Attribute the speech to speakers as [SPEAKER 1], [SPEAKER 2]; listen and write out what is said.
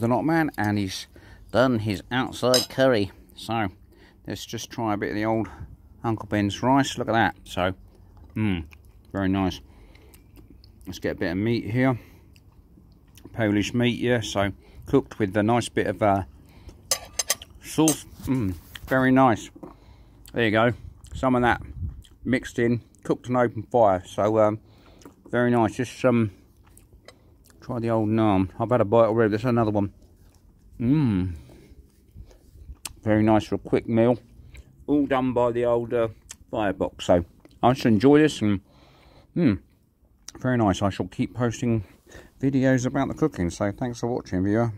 [SPEAKER 1] the Knot Man, and he's done his outside curry. So, let's just try a bit of the old Uncle Ben's rice. Look at that. So, mmm, very nice. Let's get a bit of meat here. Polish meat, yeah. So, cooked with a nice bit of uh, sauce. Mmm, very nice. There you go. Some of that mixed in, cooked on open fire. So, um, very nice. Just some. Try the old naan. I've had a bite already. There's another one. Mmm. Very nice for a quick meal. All done by the old uh, firebox. So I should enjoy this and mmm. Very nice. I shall keep posting videos about the cooking. So thanks for watching, viewer.